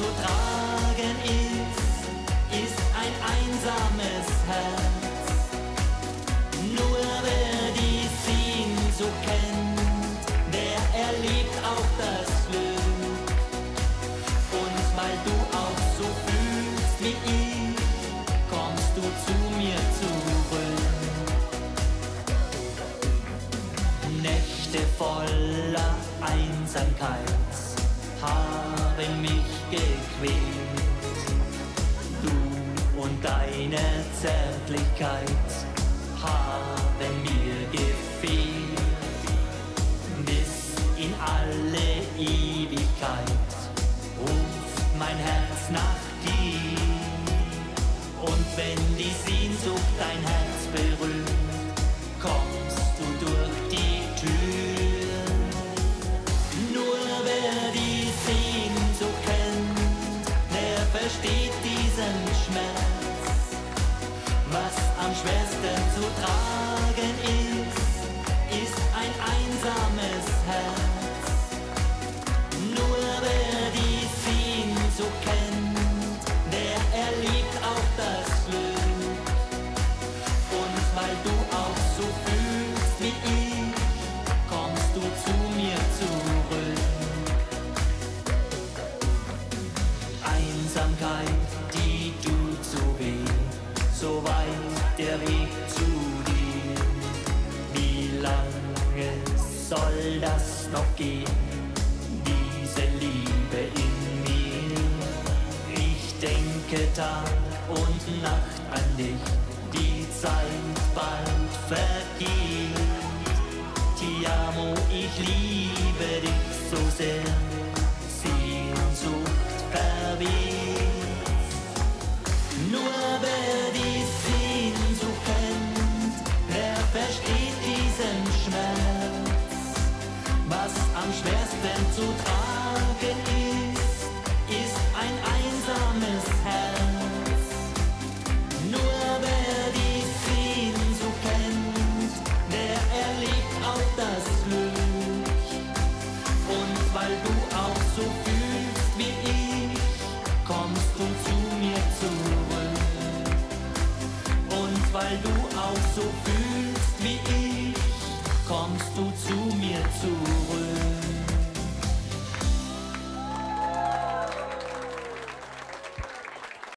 so traurig. gequält. Du und deine Zärtlichkeit haben mir gefehlt. Bis in alle Ewigkeit ruft mein Herz nach dir. Und wenn die Sehnsucht dein Herz versteht diesen Schmerz. Was am schwersten zu tragen Weg zu dir. Wie lange soll das noch gehen, diese Liebe in mir? Ich denke Tag und Nacht an dich, die Zeit bald vergeht. Ti amo, ich liebe dich so sehr, zu tragen ist, ist ein einsames Herz. Nur wer die Sehnsucht kennt, der erlebt auch das Glück. Und weil du auch so fühlst wie ich, kommst du zu mir zurück. Und weil du auch so fühlst